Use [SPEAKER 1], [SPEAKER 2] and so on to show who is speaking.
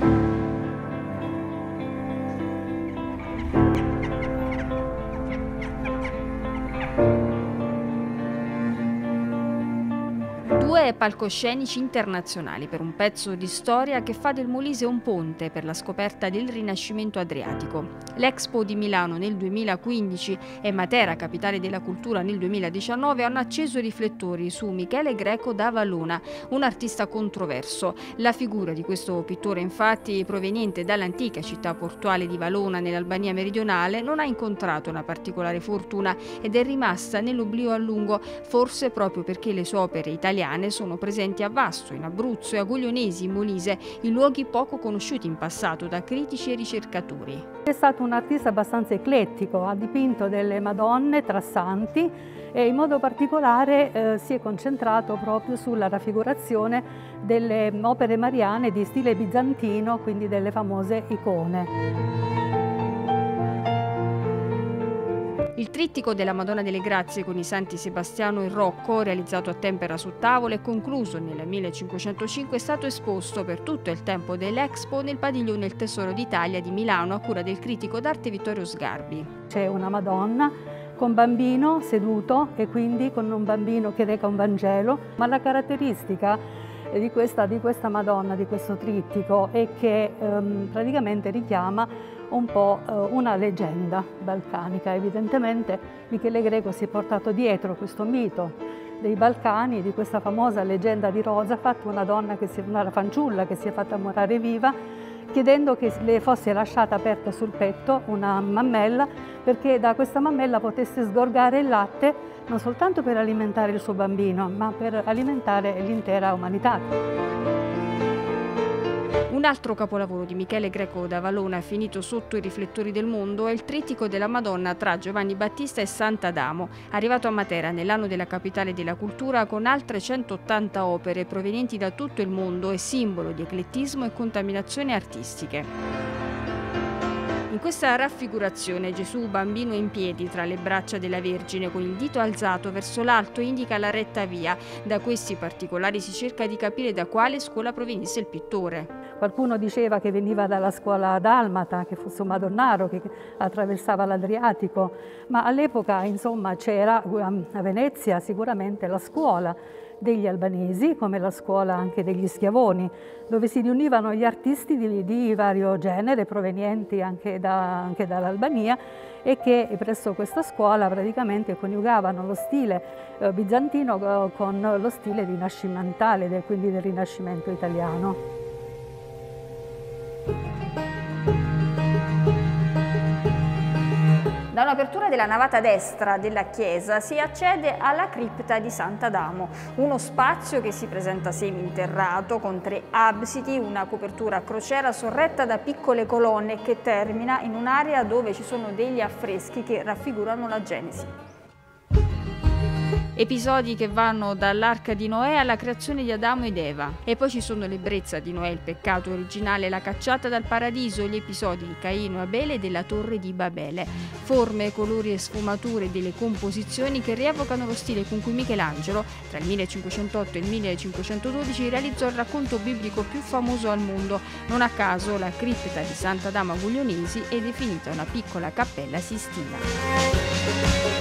[SPEAKER 1] thank you Palcoscenici internazionali per un pezzo di storia che fa del Molise un ponte per la scoperta del Rinascimento adriatico. L'Expo di Milano nel 2015 e Matera, capitale della cultura, nel 2019 hanno acceso i riflettori su Michele Greco da Vallona, un artista controverso. La figura di questo pittore, infatti, proveniente dall'antica città portuale di Valona nell'Albania meridionale, non ha incontrato una particolare fortuna ed è rimasta nell'oblio a lungo, forse proprio perché le sue opere italiane sono presenti a Vasto, in Abruzzo e a Guglionesi, in Molise, in luoghi poco conosciuti in passato da critici e ricercatori.
[SPEAKER 2] È stato un artista abbastanza eclettico, ha dipinto delle Madonne trassanti e in modo particolare eh, si è concentrato proprio sulla raffigurazione delle opere mariane di stile bizantino, quindi delle famose icone.
[SPEAKER 1] Il trittico della Madonna delle Grazie con i Santi Sebastiano e Rocco, realizzato a tempera su tavolo e concluso nel 1505, è stato esposto per tutto il tempo dell'Expo nel padiglione Il Tesoro d'Italia di Milano a cura del critico d'arte Vittorio Sgarbi.
[SPEAKER 2] C'è una Madonna con bambino seduto e quindi con un bambino che reca un Vangelo, ma la caratteristica di questa, di questa Madonna, di questo trittico, è che ehm, praticamente richiama un po' eh, una leggenda balcanica. Evidentemente Michele Greco si è portato dietro questo mito dei Balcani, di questa famosa leggenda di Rosafat, una donna, che si, una fanciulla che si è fatta morire viva, chiedendo che le fosse lasciata aperta sul petto una mammella perché da questa mammella potesse sgorgare il latte non soltanto per alimentare il suo bambino, ma per alimentare l'intera umanità.
[SPEAKER 1] Un altro capolavoro di Michele Greco da Valona finito sotto i riflettori del mondo è il trittico della Madonna tra Giovanni Battista e Sant'Adamo, arrivato a Matera nell'anno della capitale della cultura con altre 180 opere provenienti da tutto il mondo e simbolo di eclettismo e contaminazioni artistiche. In questa raffigurazione Gesù bambino in piedi tra le braccia della Vergine con il dito alzato verso l'alto indica la retta via. Da questi particolari si cerca di capire da quale scuola provenisse il pittore.
[SPEAKER 2] Qualcuno diceva che veniva dalla scuola dalmata, che fosse un Madonnaro che attraversava l'Adriatico, ma all'epoca insomma c'era a Venezia sicuramente la scuola degli albanesi, come la scuola anche degli schiavoni, dove si riunivano gli artisti di, di vario genere, provenienti anche, da, anche dall'Albania, e che presso questa scuola praticamente coniugavano lo stile eh, bizantino eh, con lo stile rinascimentale, quindi del Rinascimento italiano.
[SPEAKER 1] Da un'apertura della navata destra della chiesa si accede alla cripta di Sant'Adamo, uno spazio che si presenta seminterrato con tre absidi, una copertura a crociera sorretta da piccole colonne che termina in un'area dove ci sono degli affreschi che raffigurano la Genesi. Episodi che vanno dall'arca di Noè alla creazione di Adamo ed Eva. E poi ci sono l'ebbrezza di Noè, il peccato originale, la cacciata dal paradiso, gli episodi di Caino e Abele e della torre di Babele. Forme, colori e sfumature delle composizioni che rievocano lo stile con cui Michelangelo, tra il 1508 e il 1512, realizzò il racconto biblico più famoso al mondo. Non a caso la cripta di Santa Dama Guglionesi è definita una piccola cappella sistina.